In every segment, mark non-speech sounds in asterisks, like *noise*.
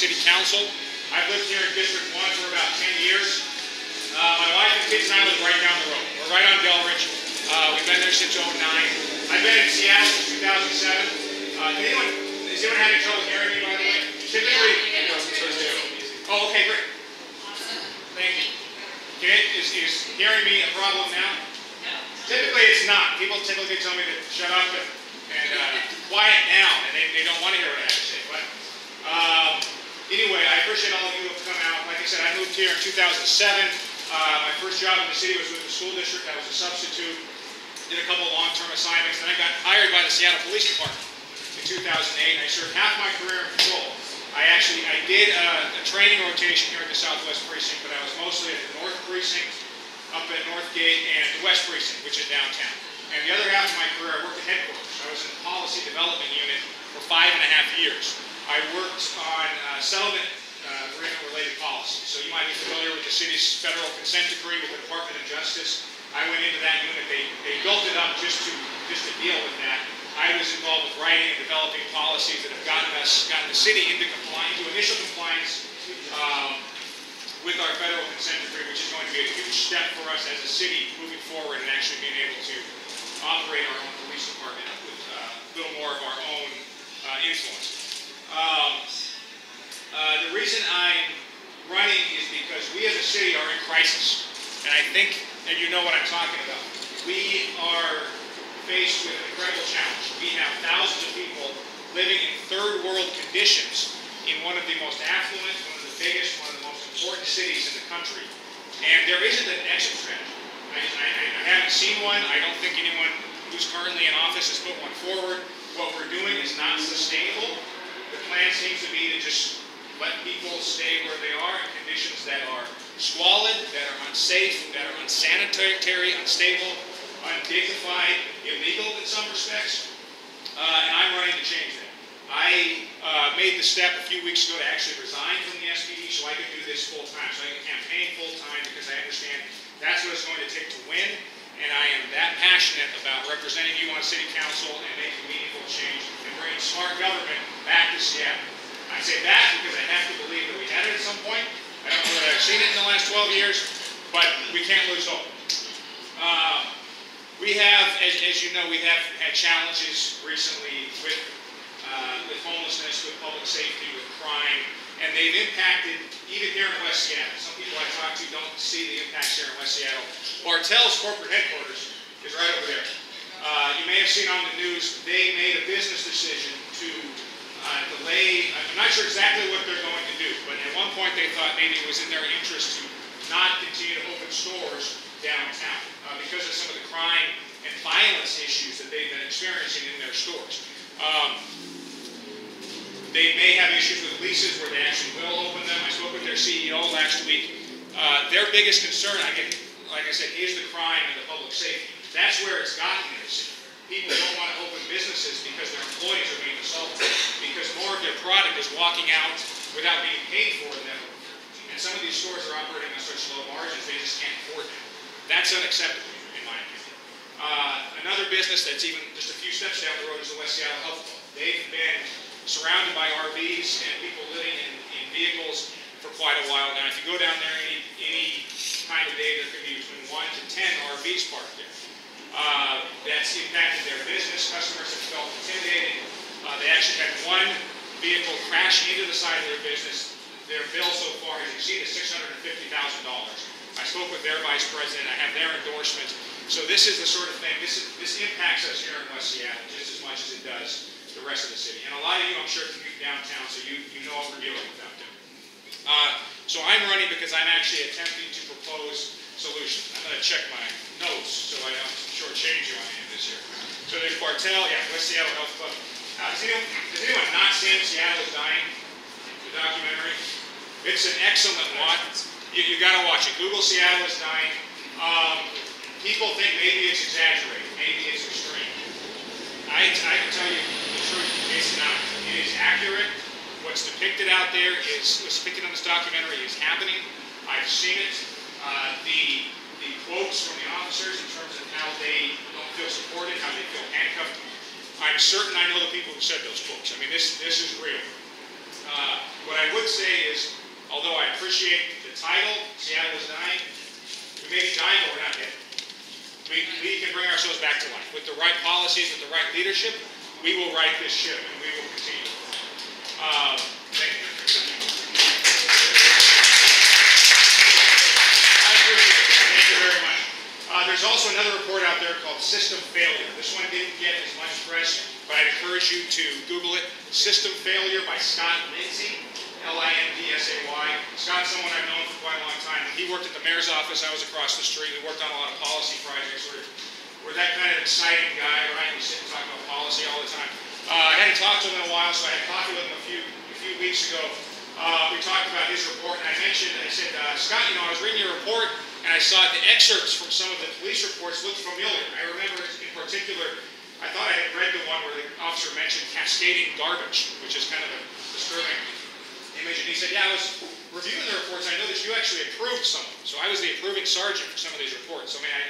city council. I've lived here in District 1 for about 10 years. Uh, my wife and kids and I live right down the road. We're right on Delridge. Uh, we've been there since 09. I've been in Seattle since 2007. Uh, anyone, is anyone having trouble hearing me, by the way? Typically, oh, okay, great. Thank you. Okay, is, is hearing me a problem now? No. Typically, it's not. People typically tell me to shut up and, and uh, quiet down, and they, they don't want to hear what I have to say. But um, anyway, I appreciate all of you who have come out. Like I said, I moved here in 2007. Uh, my first job in the city was with the school district. I was a substitute. Did a couple long-term assignments. and I got hired by the Seattle Police Department in 2008. I served half my career in patrol. I actually I did a, a training rotation here at the Southwest Precinct, but I was mostly at the North Precinct up at Northgate and the West Precinct, which is downtown. And the other half of my career, I worked at headquarters. I was in the policy development unit for five and a half years. I worked on uh, settlement uh, agreement-related policies. So you might be familiar with the city's federal consent decree with the Department of Justice. I went into that unit. They, they built it up just to just to deal with that. I was involved with writing and developing policies that have gotten us, gotten the city into compliance, into initial compliance um, with our federal consent decree, which is going to be a huge step for us as a city moving forward and actually being able to operate our own police department with uh, a little more of our own uh, influence. Reason I'm running is because we as a city are in crisis. And I think, and you know what I'm talking about, we are faced with an incredible challenge. We have thousands of people living in third world conditions in one of the most affluent, one of the biggest, one of the most important cities in the country. And there isn't an exit strategy. I, I, I haven't seen one. I don't think anyone who's currently in office has put one forward. What we're doing is not sustainable. The plan seems to be to just let people stay where they are in conditions that are squalid, that are unsafe, that are unsanitary, unstable, undignified, illegal in some respects. Uh, and I'm running to change that. I uh, made the step a few weeks ago to actually resign from the SPD so I could do this full time, so I can campaign full time because I understand that's what it's going to take to win. And I am that passionate about representing you on city council and making meaningful change and bringing smart government back to Seattle. I say that because I have to believe that we had it at some point. I don't know that I've seen it in the last 12 years, but we can't lose hope. Uh, we have, as, as, you know, we have had challenges recently with uh, with homelessness, with public safety, with crime, and they've impacted even here in West Seattle. Some people I talk to don't see the impacts here in West Seattle. Bartell's corporate headquarters is right over there. Uh, you may have seen on the news, they made a business decision to uh, delay, I'm not sure exactly what they're going to do, but at one point they thought maybe it was in their interest to not continue to open stores downtown uh, because of some of the crime and violence issues that they've been experiencing in their stores. Um, they may have issues with leases where they actually will open them. I spoke with their CEO last week. Uh, their biggest concern, I get, like I said, is the crime and the public safety. That's where it's gotten in the city. People don't want to open businesses because their employees are being assaulted, because more of their product is walking out without being paid for them. And some of these stores are operating on such low margins, they just can't afford them. That's unacceptable, in my opinion. Uh, another business that's even just a few steps down the road is the West Seattle Health Club. They've been surrounded by RVs and people living in, in vehicles for quite a while now. If you go down there any, any time of day, there could be between 1 to 10 RVs parked there. Uh, that's impacted their business. Customers have felt intimidated. Uh, they actually had one vehicle crash into the side of their business. Their bill so far has exceeded $650,000. I spoke with their vice president. I have their endorsement. So this is the sort of thing, this, is, this impacts us here in West Seattle just as much as it does the rest of the city. And a lot of you, I'm sure, commute downtown, so you, you know what we're dealing with there. Uh, so I'm running because I'm actually attempting to propose solutions. I'm going to check my notes so I don't shortchange you on any of this here. So there's Bartell, yeah, West Seattle Health Club. Uh, has, anyone, has anyone not seen Seattle is Dying, the documentary? It's an excellent watch. You, you got to watch it. Google Seattle is Dying. Um, people think maybe it's exaggerated, maybe it's extreme. I, I can tell you, the truth, it's not. It is accurate. What's depicted out there is, what's depicted in this documentary is happening. I've seen it. Uh, the, the quotes from the officers in terms of how they don't feel supported, how they feel handcuffed. I'm certain I know the people who said those quotes. I mean, this, this is real. Uh, What I would say is, although I appreciate the title, Seattle is dying, we may be dying, but we're not dead. We, we can bring ourselves back to life. With the right policies, with the right leadership, we will right this ship and we will continue. Um, thank you. I appreciate it. Thank you very much. Uh, there's also another report out there called System Failure. This one didn't get as much press, but I'd encourage you to Google it. System Failure by Scott Lindsay, L-I-N-D-S-A-Y. Scott's someone I've known for quite a long time. He worked at the mayor's office, I was across the street. We worked on a lot of policy projects. We're, we're that kind of exciting guy, right? We sit and talk about policy all the time. Uh, I hadn't talked to him in a while, so I had coffee with him a few, a few weeks ago. Uh, we talked about his report, and I mentioned, I said, uh, Scott, you know, I was reading your report, and I saw the excerpts from some of the police reports looked familiar. I remember in particular, I thought I had read the one where the officer mentioned cascading garbage, which is kind of a disturbing image. And he said, yeah, I was reviewing the reports. I know that you actually approved some of them. So I was the approving sergeant for some of these reports. So I mean, I,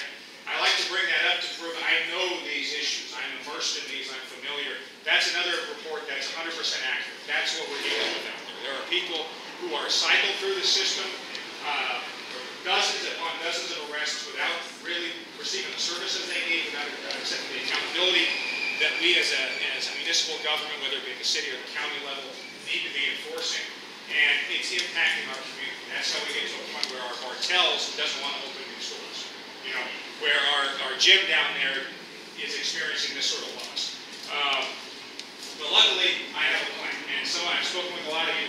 I like to bring that up to prove I know these issues. I'm immersed in these. I'm familiar. That's another report that's 100% accurate. That's what we're dealing with out there. There are people who are cycled through the system, uh, dozens upon dozens of arrests without really receiving the services they need, without accepting the accountability that we as a, as a municipal government, whether it be at the city or the county level, need to be enforcing. And it's impacting our community. That's how we get to a point where our Bartell's doesn't want to open new stores. You know, where our, our gym down there is experiencing this sort of loss. Um, but luckily, I have a plan, and so I've spoken with a lot of you.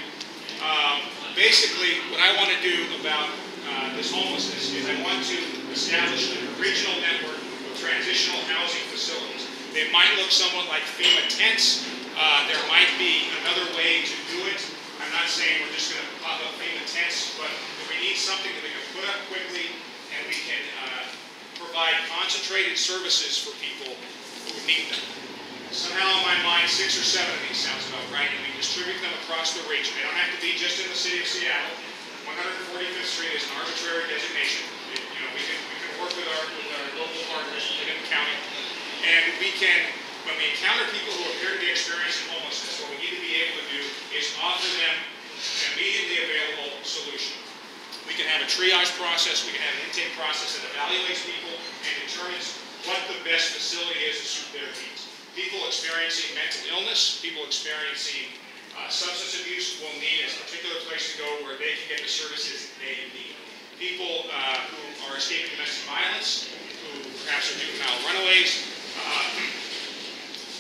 Um, basically, what I want to do about uh, this homelessness is I want to establish a regional network of transitional housing facilities. They might look somewhat like FEMA tents. Uh, there might be another way to do it. I'm not saying we're just going to pop up FEMA tents, but if we need something that we can put up quickly and we can uh, provide concentrated services for people who need them. Somehow in my mind, six or seven of these sounds about right, and we distribute them across the region. They don't have to be just in the city of Seattle. 145th Street is an arbitrary designation. It, you know, we can, we can work with our, with our local partners within the county, and we can, when we encounter people who appear to be experiencing homelessness, what we need to be able to do is offer them an immediately available solution. We can have a triage process, we can have an intake process that evaluates people and determines what the best facility is to suit their needs. People experiencing mental illness, people experiencing uh, substance abuse will need a particular place to go where they can get the services they need. People uh, who are escaping domestic violence, who perhaps are juvenile runaways, uh,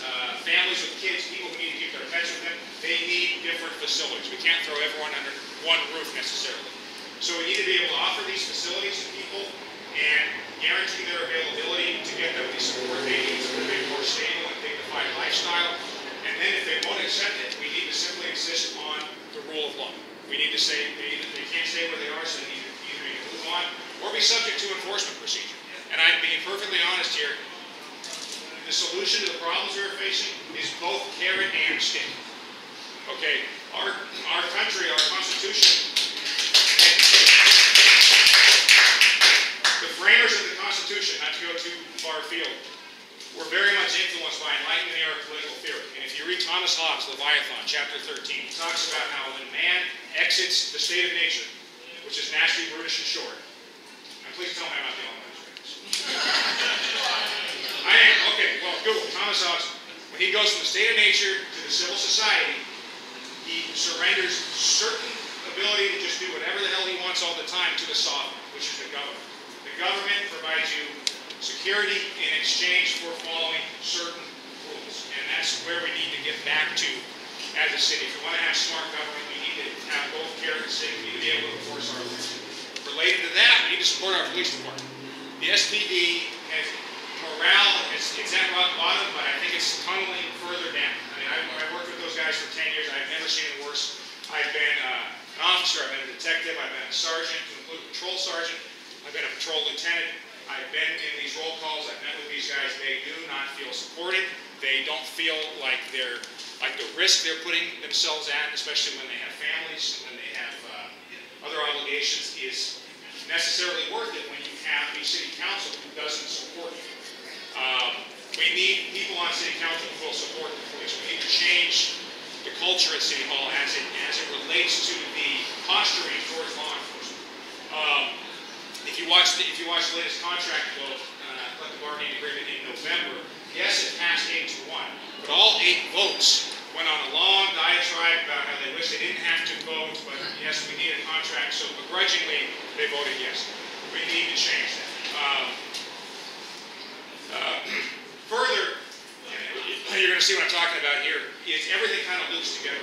*clears throat* uh, families with kids, people who need to keep their pets with them, they need different facilities. We can't throw everyone under one roof necessarily. So we need to be able to offer these facilities to people and guarantee their availability to get them the support they need to live a more stable and dignified lifestyle. And then if they won't accept it, we to simply insist on the rule of law. We need to say they, they can't stay where they are, so they need to either need to move on or be subject to enforcement procedure. And I'm being perfectly honest here. The solution to the problems we're facing is both carrot and stick. Okay, our, our country, our Constitution, the framers of the Constitution, not to go too far afield, were very much influenced by enlightenment era political theory. And if you read Thomas Hobbes' Leviathan, chapter 13, he talks about how when man exits the state of nature, which is naturally brutish and short, and please tell me I'm not the only one. I am, okay, well, Google, Thomas Hobbes, when he goes from the state of nature to the civil society, he surrenders certain ability to just do whatever the hell he wants all the time to the sovereign, which is the government. The government provides you security in exchange for following certain rules. And that's where we need to get back to as a city. If we want to have smart government, we need to have both carrot and need to be able to enforce our rules. Related to that, we need to support our police department. The SPD has morale, it's, it's at rock bottom, but I think it's tunneling further down. I mean, I've, I've worked with those guys for 10 years. I've never seen it worse. I've been uh, an officer, I've been a detective, I've been a sergeant, a patrol sergeant, I've been a patrol lieutenant, I've been in these roll calls, I've met with these guys, they do not feel supported, they don't feel like they're, like the risk they're putting themselves at, especially when they have families, and when they have uh, other obligations, is necessarily worth it when you have a city council who doesn't support you. Um, we need people on city council who will support the police. We need to change the culture at City Hall as it, as it relates to the posturing towards law enforcement. Um, if you watch the, if you watch the latest contract vote, uh, collective bargaining agreement in November, yes, it passed eight to one, but all eight votes went on a long diatribe about how they wish they didn't have to vote, but yes, we need a contract, so begrudgingly, they voted yes. We need to change that. Um, uh, *clears throat* Further, *clears throat* you're gonna see what I'm talking about here, is everything kind of loops together.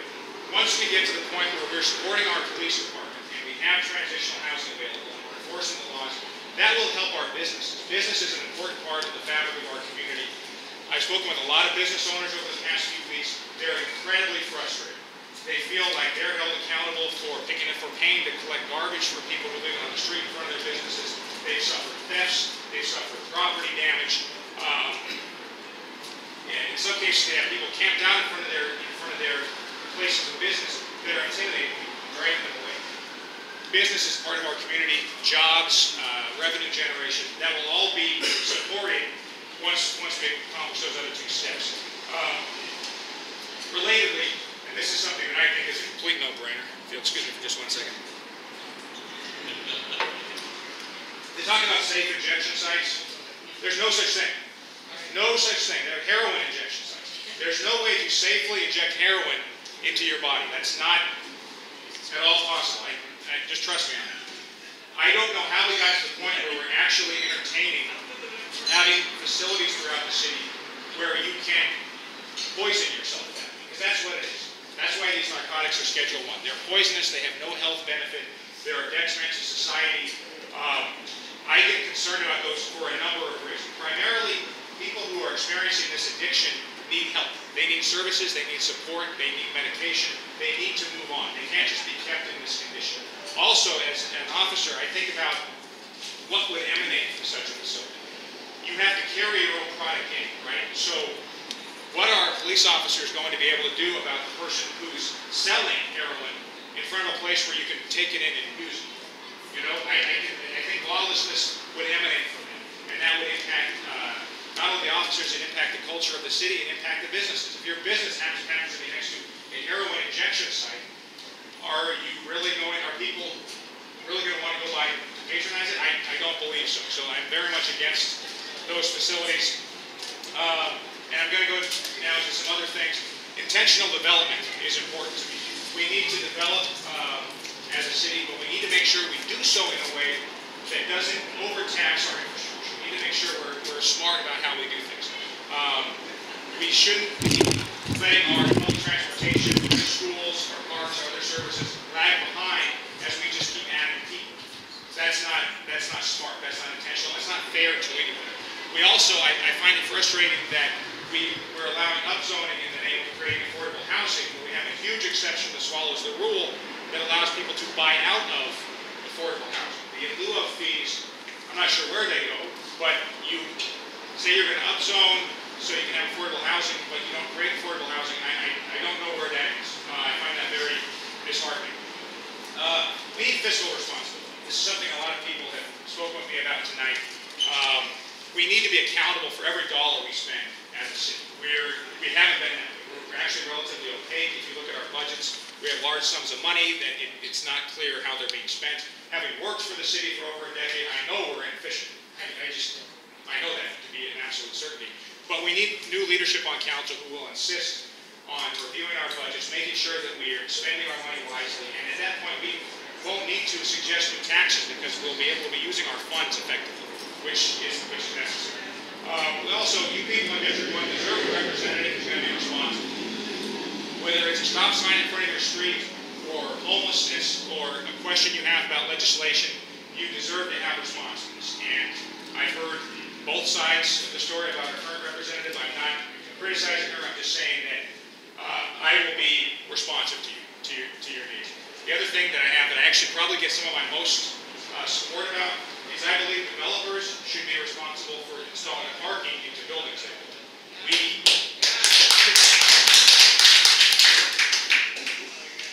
Once we get to the point where we're supporting our police department, and we have transitional housing available, and we're enforcing the laws, that will help our businesses. Business is an important part of the fabric of our community. I've spoken with a lot of business owners over the past few weeks. They're incredibly frustrated. They feel like they're held accountable for picking up for paying to collect garbage for people who live on the street in front of their businesses. They've suffered thefts, they've suffered property damage. Um, and in some cases, they have people camped out in front of their, in front of their places of business that are intimidating people, driving them away. Business is part of our community, jobs, uh, revenue generation, that will all be supported once, once we accomplish those other two steps. Um, relatedly, and this is something that I think is a complete no-brainer, if you'll excuse me for just one second. They talk about safe injection sites. There's no such thing. No such thing. They're heroin injection sites. There's no way to safely inject heroin into your body. That's not at all possible. I, I, just trust me on that. I don't know how we got to the point where we're actually entertaining having facilities throughout the city where you can poison yourself with that, because that's what it is. That's why these narcotics are Schedule One. They're poisonous. They have no health benefit. They are a detriment to society. Um, I get concerned about those for a number of reasons. Primarily, people who are experiencing this addiction need help. They need services, they need support, they need medication, they need to move on. They can't just be kept in this condition. Also, as an officer, I think about what would emanate from such a facility. You have to carry your own product in, right? So, what are police officers going to be able to do about the person who's selling heroin in front of a place where you can take it in and use it? You know, I, I, I think lawlessness would emanate from that, and that would impact uh, not only the officers, it impact the culture of the city and impact the businesses. If your business happens, happens to be next to a heroin injection site, are you really going? Are people really going to want to go by patronize it? I, I don't believe so. So I'm very much against those facilities. Um, and I'm going to go now to some other things. Intentional development is important to me. We need to develop um, as a city, but we need to make sure we do so in a way that doesn't overtax our infrastructure. We need to make sure we're, we're smart about how we do things. Um, we shouldn't be letting our public transportation, our schools, our parks, our other services lag behind as we just keep adding people. That's not, that's not smart, that's not intentional, that's not fair to anyone. We also, I, I find it frustrating that we, we're allowing upzoning in the name of creating affordable housing, but we have a huge exception that swallows the rule that allows people to buy out of affordable housing. The in lieu of fees, I'm not sure where they go, but you say you're going to upzone so you can have affordable housing, but you don't create affordable housing. I, I, I don't know where that is. Uh, I find that very disheartening. Uh, we need fiscal responsibility. This is something a lot of people have spoken with me about tonight. Um, we need to be accountable for every dollar we spend as a city. We're, we haven't been. We're actually relatively opaque. If you look at our budgets, we have large sums of money that it, it's not clear how they're being spent. Having worked for the city for over a decade, I know we're inefficient. I, I just, I know that to be an absolute certainty. But we need new leadership on council who will insist on reviewing our budgets, making sure that we are spending our money wisely, and at that point, we won't need to suggest new taxes because we'll be able to be using our funds effectively, which is, which necessary. We also, you people in District 1 deserve a representative who's going to be responsible whether it's a stop sign in front of your street, or homelessness, or a question you have about legislation, you deserve to have responses. And I've heard both sides of the story about our current representative. I'm not criticizing her, I'm just saying that uh, I will be responsive to you, to your, to your needs. The other thing that I have that I actually probably get some of my most uh, support about I believe developers should be responsible for installing a parking into buildings. We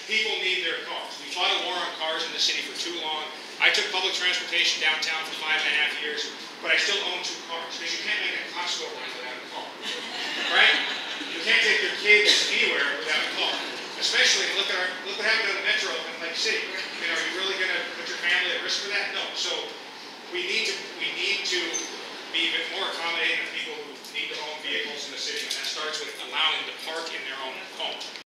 people need their cars. We fought a war on cars in the city for too long. I took public transportation downtown for five and a half years, but I still own two cars because you can't make a Costco run without a car, right? You can't take your kids anywhere without a car, especially look at our, look what happened to the metro in Lake city. I mean, are you really gonna put your family at risk for that? No. So we need to we need to be even more accommodating to people who need to own vehicles in the city, and that starts with allowing them to park in their own home.